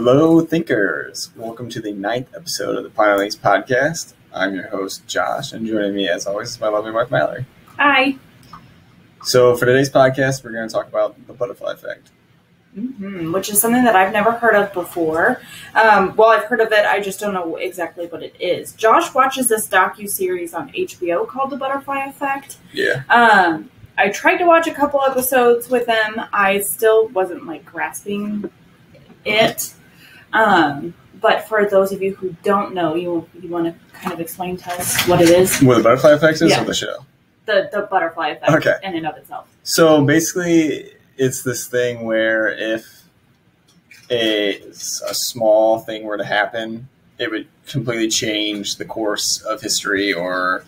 Hello, thinkers. Welcome to the ninth episode of the Ponderlings podcast. I'm your host, Josh, and joining me, as always, is my lovely wife, Mallory. Hi. So, for today's podcast, we're going to talk about the butterfly effect. hmm which is something that I've never heard of before. Um, well, I've heard of it. I just don't know exactly what it is. Josh watches this docu series on HBO called The Butterfly Effect. Yeah. Um, I tried to watch a couple episodes with him. I still wasn't like grasping it. Um, but for those of you who don't know, you you want to kind of explain to us what it is? What the butterfly effect is Yeah. on the show. The the butterfly effect Okay. in and of itself. So, basically, it's this thing where if a, a small thing were to happen, it would completely change the course of history or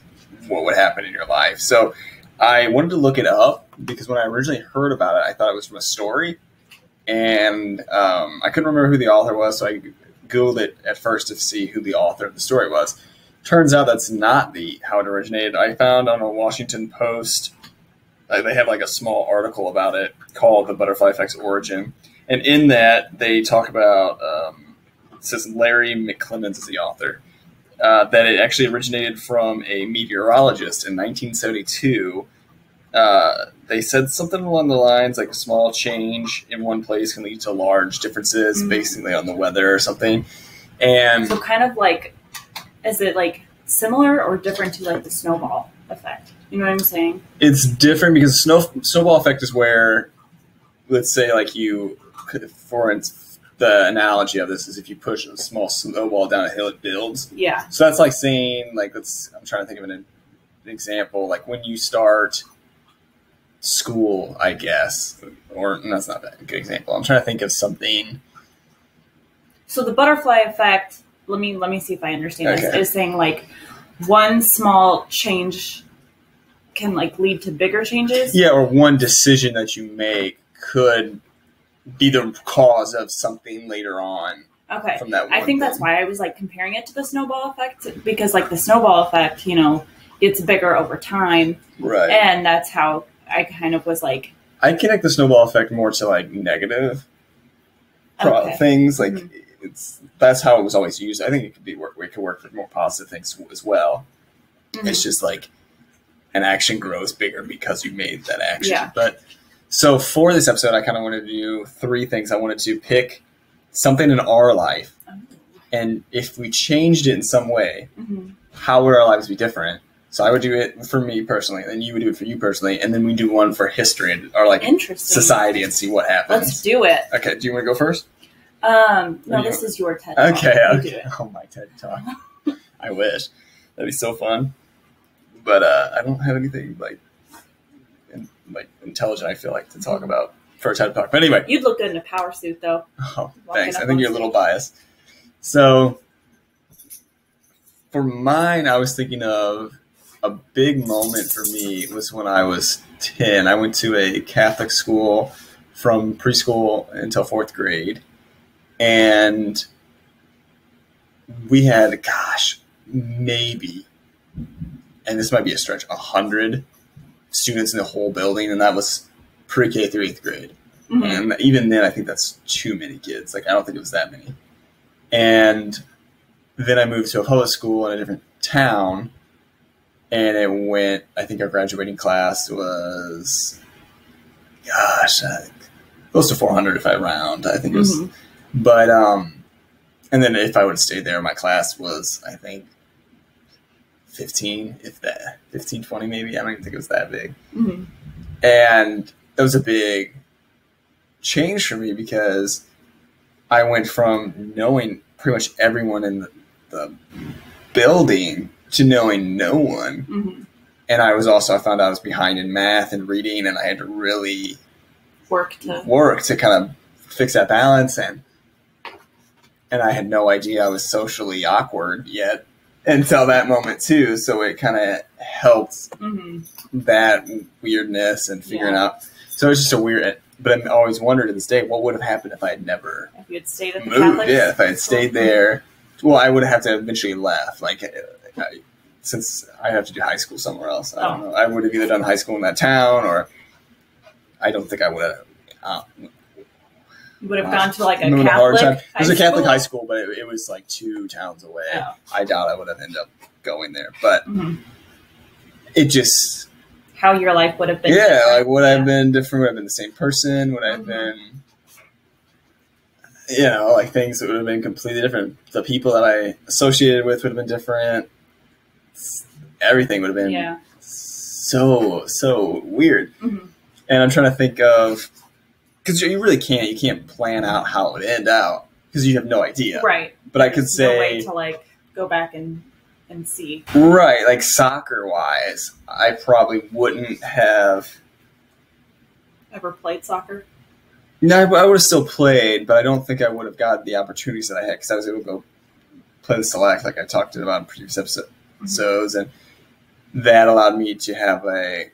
what would happen in your life. So, I wanted to look it up because when I originally heard about it, I thought it was from a story, and um, I couldn't remember who the author was, so I googled it at first to see who the author of the story was. Turns out that's not the how it originated. I found on a Washington Post, they have like a small article about it called "The Butterfly Effect's Origin," and in that they talk about um, says Larry McClemens is the author uh, that it actually originated from a meteorologist in 1972. Uh, they said something along the lines like a small change in one place can lead to large differences, Mhm. basically on the weather or something. And So kind of like, is it like similar or different to like the snowball effect? You know what I'm saying? it's different because snow snowball effect is where, let's say, like you, for instance, the analogy of this is if you push a small snowball down a hill, it builds. Yeah. So that's like saying, like, let's. I'm trying to think of an, an example. Like when you start school, I guess, or that's not a good example. I'm trying to think of something. So the butterfly effect. Let me let me see if I understand this. Is saying like one small change can like lead to bigger changes. Yeah, or one decision that you make could be the cause of something later on Okay. from that. I think that's why I was like comparing it to the snowball effect because like the snowball effect, you know, gets bigger over time, right. and that's how I kind of was like, I connect the snowball effect more to like negative pro- okay. things. Like Mhm. it's that's how it was always used. I think it could be work. It could work for more positive things as well. Mhm. It's just like an action grows bigger because you made that action. Yeah. But so for this episode, I kind of wanted to do three things. I wanted to pick something in our life, and if we changed it in some way, Mhm. how would our lives be different? So I would do it for me personally, and then you would do it for you personally, and then we do one for history and or like Interesting. society and see what happens. Let's do it. Okay, do you want to go first? Um, no, this is your TED. Talk. Okay, You okay. Oh my TED talk. I wish that'd be so fun, but uh, I don't have anything like in, like intelligent. I feel like to talk about for a TED talk. But anyway, You'd look good in a power suit, though. oh, thanks. I think you're a little biased. So for mine, I was thinking of a big moment for me was when I was ten. I went to a Catholic school from preschool until fourth grade, and we had, gosh, maybe, and this might be a stretch, a hundred students in the whole building, and that was pre-K through eighth grade. Mhm. And even then, I think that's too many kids. Like, I don't think it was that many. And then I moved to a public school in a different town, and it went. I think our graduating class was, gosh, I close to 400 if I round. I think it was, Mhm. but um, and then if I would have stayed there, my class was, I think, 15, if that, 15, 20 maybe. I don't even think it was that big Mhm. and it was a big change for me because I went from knowing pretty much everyone in the, the building to knowing no one. Mhm. And I was also I found out I was behind in math and reading, and I had to really Work to. work to kind of fix that balance and and I had no idea I was socially awkward yet until that moment too. So it kind of helped Mhm. that weirdness and figuring Yeah. out. So it's just a weird. But I always wondered to this day, what would have happened if I had never If you had stayed at the moved? Catholic Yeah, if I had stayed there. Well, I would have to eventually left. Like, I, since I have to do high school somewhere else, I don't Oh. know. I would have either done high school in that town, or I don't think I would have. Uh, You would have gone to like a Moving a hard Catholic. time. It was a high Catholic school? high school, but it, it was like two towns away. Oh. I doubt I would have ended up going there, but Mhm. it just How your life would have been. yeah, different. like would I have been different? Would I have been the same person? Would I have Mhm. been, you know, like things that would have been completely different. The people that I associated with would have been different. Everything would have been Yeah. so so weird. Mhm. And I'm trying to think of because you really can't you can't plan out how it would end out because you have no idea. Right. But I could There's no way say to like go back and and see. right, like soccer wise, I probably wouldn't have. Ever played soccer? No, I, I would have still played, but I don't think I would have got the opportunities that I had because I was able to go play the select, like I talked about in previous episodes, Mm-hmm. and that allowed me to have a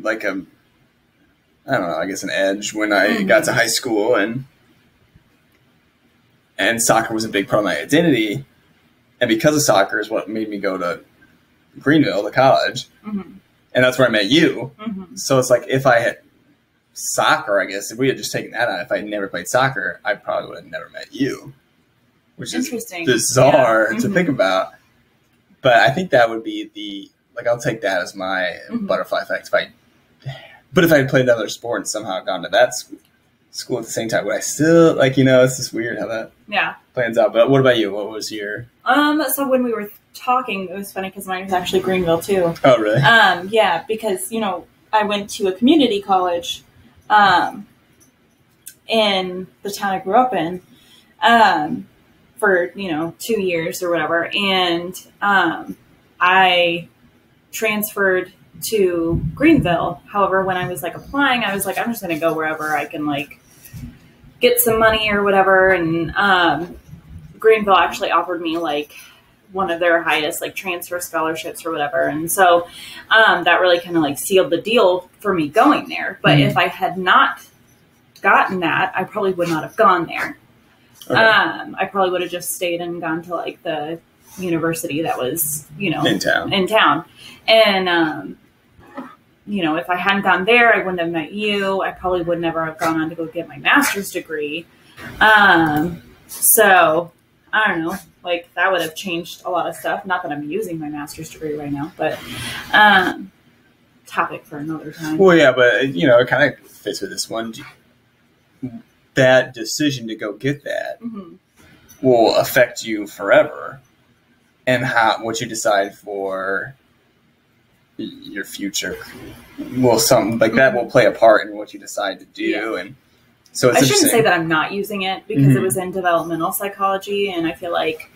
like a I don't know, I guess an edge when I Mhm. got to high school and and soccer was a big part of my identity, and because of soccer is what made me go to Greenville, to college, hmm and that's where I met you. hmm So it's like if I had soccer, I guess if we had just taken that out, if I had never played soccer, I probably would have never met you, which is bizarre Yeah. to Mhm. think about. But I think that would be the like I'll take that as my Mhm. butterfly effect. If I, but if I had played another sport and somehow gone to that school, school at the same time, would I still like you know it's just weird how that Yeah. plans out. But what about you? What was your? Um. So when we were talking, it was funny because mine was actually Greenville too. Oh really? Um. Yeah, because you know I went to a community college, um, in the town I grew up in, um, for you know two years or whatever, and um, I transferred to Greenville. However, when I was like applying, I was like, I'm just gonna go wherever I can like get some money or whatever, and um, Greenville actually offered me like one of their highest like transfer scholarships or whatever, and so um, that really kind of like sealed the deal for me going there. But Mhm. if I had not gotten that, I probably would not have gone there. Okay. Um, I probably would have just stayed and gone to like the university that was, you know, In town. in town. And, um, you know, if I hadn't gone there, I wouldn't have met you. I probably would never have gone on to go get my master's degree. Um, so I don't know, like that would have changed a lot of stuff. Not that I'm using my master's degree right now, but, um, topic for another time. Well, yeah, but you know, it kind of fits with this one. That decision to go get that hmm will affect you forever, and how what you decide for your future will some like that will play a part in what you decide to do, Yeah. and so it's I shouldn't say that I'm not using it because Mhm. it was in developmental psychology, and I feel like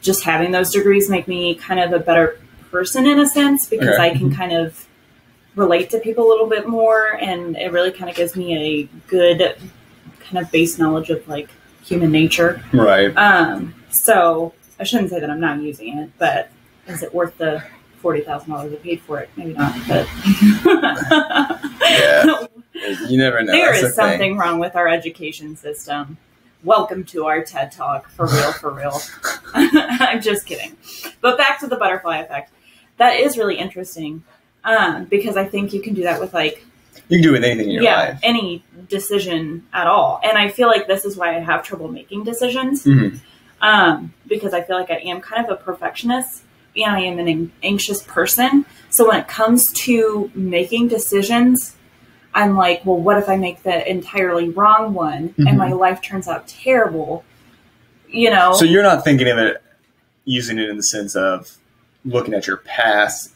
just having those degrees make me kind of a better person in a sense because Okay. I can kind of relate to people a little bit more, and it really kind of gives me a good kind of base knowledge of like human nature. right? Um, so I shouldn't say that I'm not using it, but is it worth the forty thousand dollars I paid for it? Maybe not, but Yeah. You never know. There That's is the thing. something wrong with our education system. Welcome to our TED Talk, for real, for real. I'm just kidding. But back to the butterfly effect. That is really interesting um, because I think you can do that with like You can do with anything in your yeah life. any decision at all. And I feel like this is why I have trouble making decisions Mhm. um, because I feel like I am kind of a perfectionist and I am an an- anxious person. So when it comes to making decisions, I'm like, well, what if I make the entirely wrong one Mhm. and my life turns out terrible? You know? So you're not thinking of it using it in the sense of looking at your past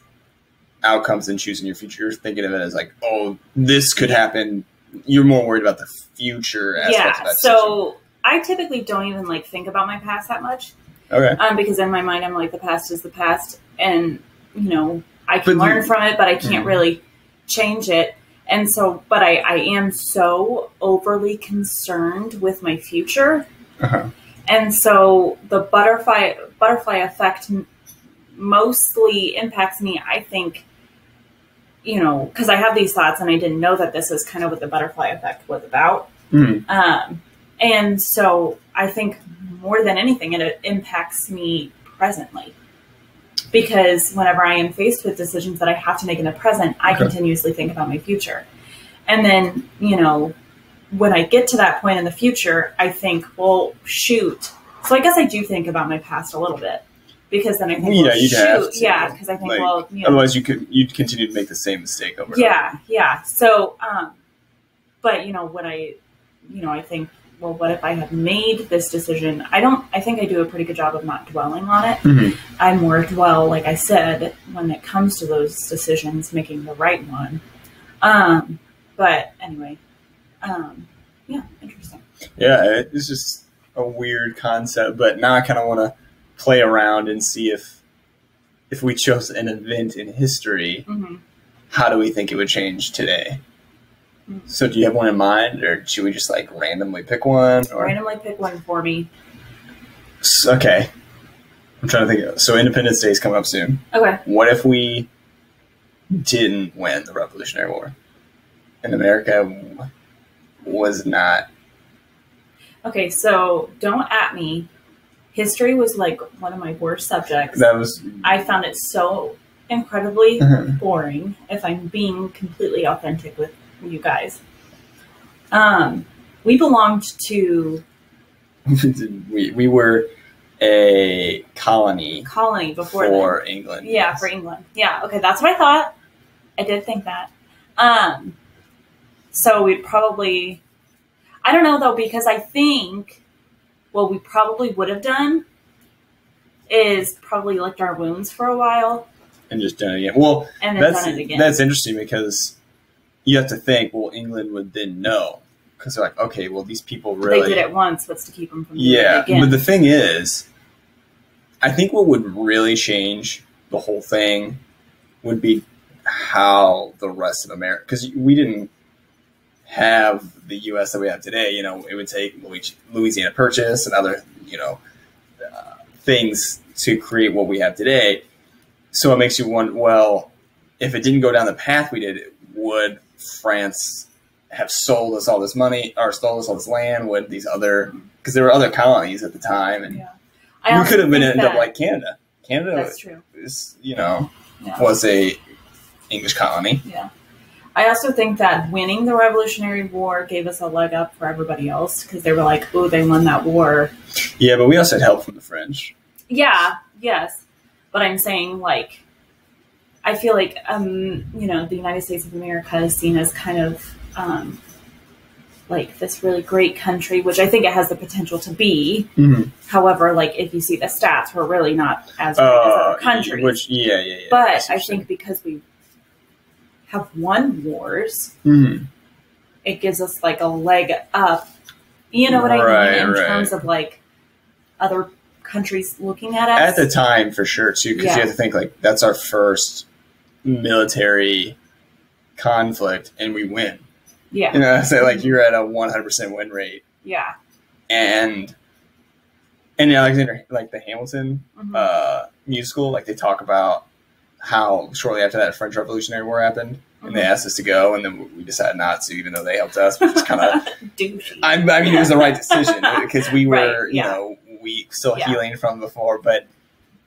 outcomes and choosing your future. You're thinking of it as like, oh, this could happen. You're more worried about the future aspect yeah. So I typically don't even like think about my past that much. Okay. um, because in my mind I'm like the past is the past, and you know I can But- learn from it, but I can't Mhm. really change it. And so, but I, I am so overly concerned with my future, Uh-huh. and so the butterfly butterfly effect mostly impacts me. I think, you know, because I have these thoughts, and I didn't know that this is kind of what the butterfly effect was about. Mhm. Um, and so I think more than anything, it impacts me presently. Because whenever I am faced with decisions that I have to make in the present, I Okay. continuously think about my future. And then, you know, when I get to that point in the future, I think, well, shoot. So I guess I do think about my past a little bit because then I think, yeah, well, you'd shoot, have to. yeah, because I think, Like, well, you know, Otherwise, you could you'd continue to make the same mistake over. yeah, yeah. So, um, but you know, what I, you know, I think, well, what if I had made this decision? I don't. I think I do a pretty good job of not dwelling on it. Mhm. I more dwell, like I said, when it comes to those decisions, making the right one. Um, but anyway, um, yeah, interesting. Yeah, it's just a weird concept, but now I kind of want to play around and see if if we chose an event in history, hmm how do we think it would change today? Mm. So, do you have one in mind, or should we just like randomly pick one? Or Randomly pick one for me. S- okay, I'm trying to think. Of, so, Independence Day is coming up soon. Okay. What if we didn't win the Revolutionary War, and America was not? Okay. So don't at me. History was like one of my worst subjects. That was. I found it so incredibly Mhm. boring if I'm being completely authentic with you guys. Um, we belonged to we, we were a colony colony before then. for England. Yeah, for England. Yeah, okay, that's what I thought. I did think that. Um, so we'd probably, I don't know though, because I think what we probably would have done is probably licked our wounds for a while and just done it again. Well, and that's done it again. that's interesting because you have to think. Well, England would then know because they're like, okay, well, these people really, They did it once. What's to keep them from doing yeah. it again? But the thing is, I think what would really change the whole thing would be how the rest of America, because we didn't have the U.S. that we have today. You know, it would take Louisiana Purchase and other, you know, uh, things to create what we have today. So it makes you wonder, well, if it didn't go down the path we did, would France have sold us all this money or stole us all this land? Would these other, because there were other colonies at the time, and yeah. We could have been ended up like Canada. Canada That's true. is, you know, Yeah. was a English colony. Yeah. I also think that winning the Revolutionary War gave us a leg up for everybody else because they were like, oh, they won that war. Yeah, but we also had help from the French. Yeah, yes. But I'm saying, like, I feel like, um, you know, the United States of America is seen as kind of um, like this really great country, which I think it has the potential to be. Mm-hmm. However, like, if you see the stats, we're really not as great as other countries. Uh, which, yeah, yeah, yeah. but I think because we have won wars, Mhm. it gives us like a leg up. You know what I mean? In right. terms of like other countries looking at us. at the time for sure too, because Yeah. you have to think like that's our first military conflict, and we win. yeah. You know, I so like you're at a 100 percent win rate, Yeah. and and Alexander, like the Hamilton Mhm. uh, musical, like they talk about how shortly after that French Revolutionary War happened, and they Mhm. asked us to go, and then we decided not to, even though they helped us, which is kind of. I, I mean, it was the right decision because we were, Right, you know, we still Yeah. healing from before, but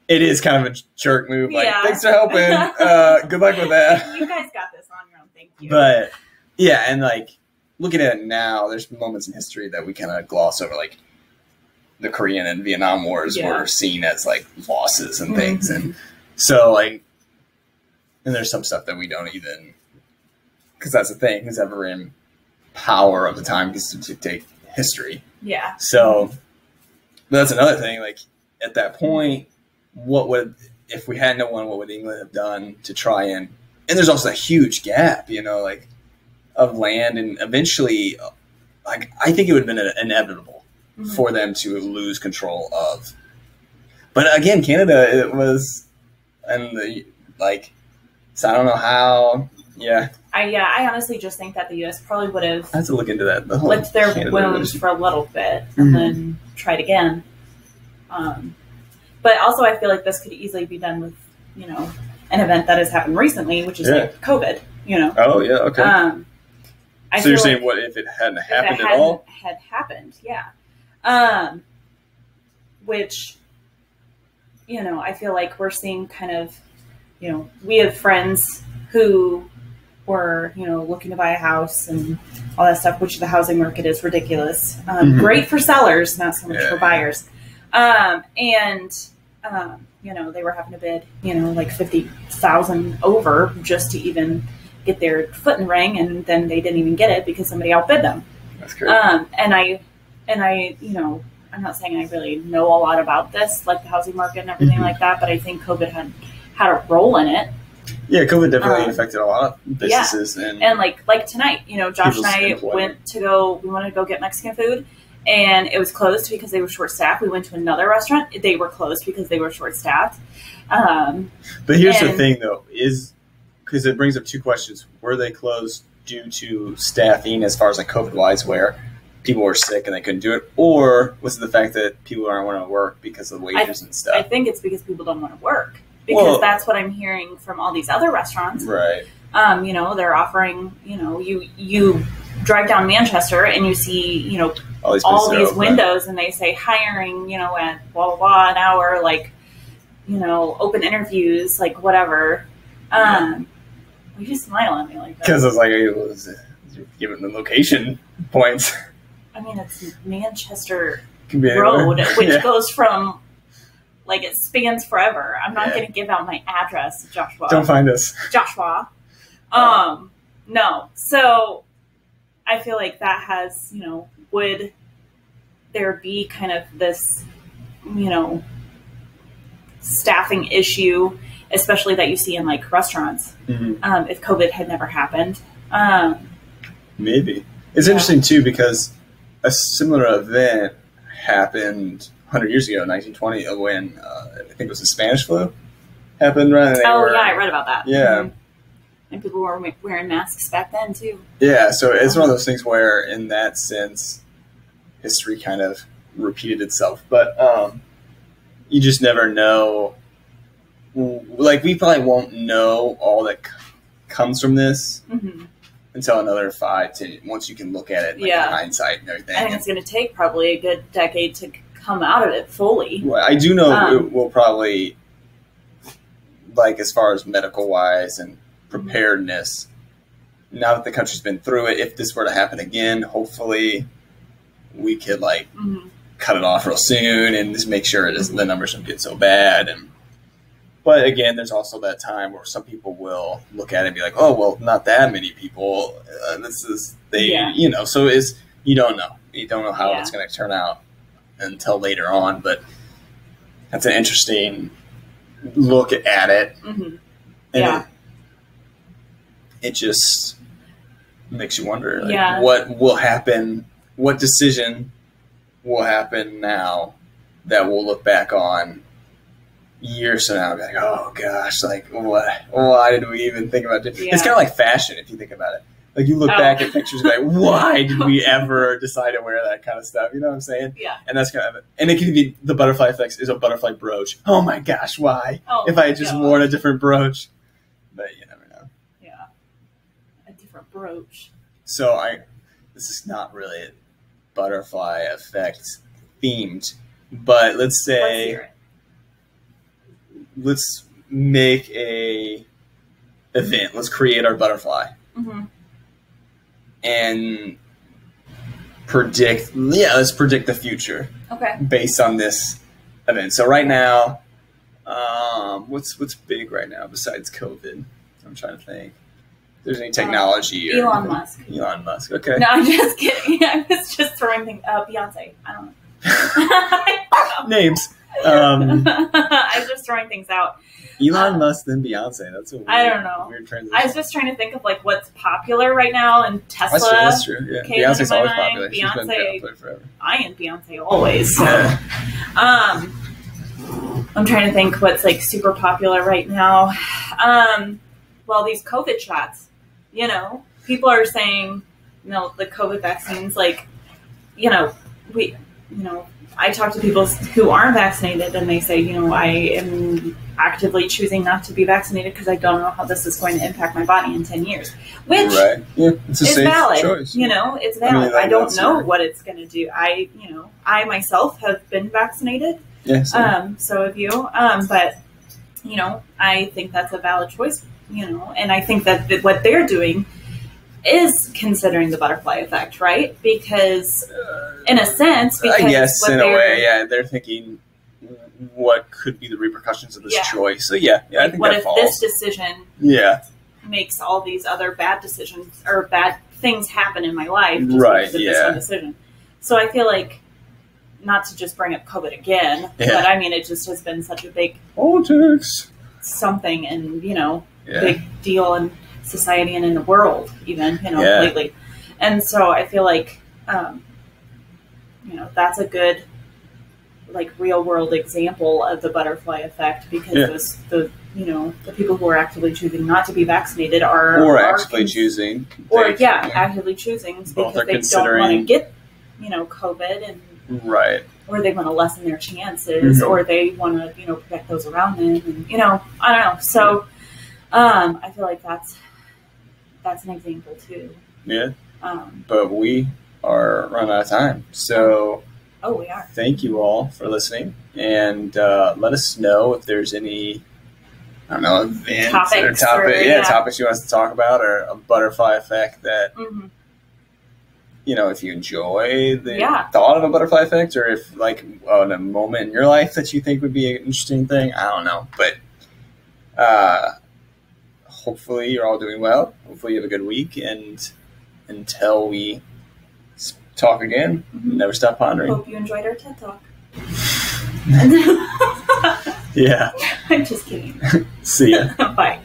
it is kind of a jerk move. Like, Yeah. thanks for helping. Uh, good luck with that. you guys got this on your own. Thank you. But yeah, and like looking at it now, there's moments in history that we kind of gloss over, like the Korean and Vietnam Wars Yeah. were seen as like losses and things, Mhm. and so like, and there's some stuff that we don't even, because that's the thing. Who's ever in power of the time gets to take history. yeah. So that's another thing. Like at that point, what would if we had no one? What would England have done to try and? And there's also a huge gap, you know, like of land, and eventually, like I think it would have been inevitable Mhm. for them to lose control of. But again, Canada it was, and the like. So I don't know how. Yeah, I yeah. I honestly just think that the U.S. probably would have I have to look into that. The whole licked their Canada wounds for a little bit and Mhm. then tried again. Um, but also, I feel like this could easily be done with you know an event that has happened recently, which is Yeah. like COVID. You know. Oh yeah, okay. Um, I so you're feel saying what if it hadn't happened at all? had happened, yeah. Um, which, you know, I feel like we're seeing kind of, you know, we have friends who were, you know, looking to buy a house and all that stuff, which the housing market is ridiculous. Um, Mhm. Great for sellers, not so much Yeah. for buyers. Um, and um, you know, they were having to bid, you know, like fifty thousand over just to even get their foot in the ring, and then they didn't even get it because somebody outbid them. That's great. Um, and I, and I, you know, I'm not saying I really know a lot about this, like the housing market and everything Mhm. like that, but I think COVID had had a role in it. yeah, COVID definitely um, affected a lot of businesses and, And like, like tonight, you know, Josh and I employment. went to go. We wanted to go get Mexican food, and it was closed because they were short staffed. We went to another restaurant; they were closed because they were short staffed. Um, But here's the thing, though, is because it brings up two questions: Were they closed due to staffing, as far as like COVID wise, where people were sick and they couldn't do it, or was it the fact that people aren't want to work because of the wages and stuff? I think it's because people don't want to work because Well- that's what I'm hearing from all these other restaurants. right. um, you know, they're offering, you know, you you drive down Manchester and you see, you know, All these, all these windows and they say hiring, you know, at blah blah blah an hour, like, you know, open interviews, like whatever. Um, you just smile at me like that. Because it's like it was you're giving the location points. I mean, it's Manchester Can be anywhere. Road, which Yeah. goes from like it spans forever. I'm not Yeah. going to give out my address, Joshua. Don't find us. Joshua. Um, no. So I feel like that has, you know, would there be kind of this, you know, staffing issue, especially that you see in like restaurants, Mhm. um, if COVID had never happened? Um, Maybe. It's Yeah. interesting too because a similar event happened 100 years ago, 1920, uh, when uh, I think it was the Spanish flu happened. Right? Oh were- yeah, I read about that. Yeah. Mhm. And people were wearing masks back then too. Yeah, so it's one of those things where, in that sense, history kind of repeated itself. But um, you just never know. Like, we probably won't know all that c- comes from this hmm until another five to once you can look at it like, Yeah. in hindsight and everything. I think it's going to take probably a good decade to come out of it fully. Well, I do know Um, it will probably, like as far as medical wise and preparedness. Now that the country's been through it, if this were to happen again, hopefully we could like hmm cut it off real soon and just make sure it is, the numbers don't get so bad. And but again, there's also that time where some people will look at it and be like, "Oh, well, not that many people. Uh, this is they, Yeah. you know." So is you don't know. You don't know how Yeah. it's going to turn out until later on. But that's an interesting look at it. hmm And Yeah. it, it just makes you wonder like, Yeah. what will happen, what decision will happen now that we'll look back on years from now and be like, oh gosh, like what? Why did we even think about it? Yeah. It's kind of like fashion if you think about it. Like you look Oh. back at pictures and be like, why did we ever decide to wear that kind of stuff? You know what I'm saying? Yeah. And that's kind of, and it can be the butterfly effects is a butterfly brooch. Oh my gosh, why? Oh, if I had just God. worn a different brooch. But you never know. Yeah. A different brooch. So I, this is not really a butterfly effect themed, but let's Let's say let's make a event. Let's create our butterfly hmm and predict. Yeah, let's predict the future Okay. based on this event. So right now, um, what's what's big right now besides COVID? I'm trying to think. If there's any technology or Elon Musk. Elon Musk. Okay. No, I'm just kidding. I was just throwing things. Uh, Beyonce. I don't know. I don't know. Names. Um, I was just throwing things out. Elon Musk then Beyonce. That's a weird, I don't know. weird transition. I was just trying to think of like what's popular right now, and Tesla. that's true. That's true. Yeah. Beyonce's always mind. popular. She's been Beyonce- popular forever. I am Beyonce always. So. Um, I'm trying to think what's like super popular right now. Um, well, these COVID shots. You know, people are saying, you know, the COVID vaccines. Like, you know, we, you know, I talk to people who aren't vaccinated, and they say, you know, I am actively choosing not to be vaccinated because I don't know how this is going to impact my body in ten years. Which Right. Yeah. It's a is valid. choice. You know, it's I mean, valid. I, don't know right. what it's going to do. I, you know, I myself have been vaccinated. Yeah. So, Um, so have you. Um, but you know, I think that's a valid choice you know, and I think that th- what they're doing is considering the butterfly effect, right? Because in a sense, because I guess in a way, yeah, they're thinking what could be the repercussions of this Yeah. choice. So yeah, yeah, I think what that if falls. this decision yeah, makes all these other bad decisions or bad things happen in my life just Right, yeah. this one decision. So I feel like not to just bring up COVID again, Yeah. but I mean it just has been such a big politics. something and you know Yeah, big deal in society and in the world even you know lately and so i feel like um, you know that's a good like real world example of the butterfly effect because Yeah. those the you know the people who are actively choosing not to be vaccinated are or are actually cons- choosing. or they- yeah actively choosing because they don't want to get you know covid and right. or they want to lessen their chances, Mhm. or they want to, you know, protect those around them, and you know, I don't know. So, um, I feel like that's that's an example too. Yeah, Um, but we are running out of time. So oh, we are. thank you all for listening, and uh, let us know if there's any. I don't know, events or Topics topic, or- yeah, yeah. topics you want us to talk about, or a butterfly effect that hmm you know, if you enjoy the Yeah. thought of a butterfly effect, or if like in a moment in your life that you think would be an interesting thing, I don't know. But uh, hopefully you're all doing well. Hopefully you have a good week, and until we talk again, Mhm. never stop pondering. Hope you enjoyed our TED talk. Yeah. I'm just kidding. See ya. Bye.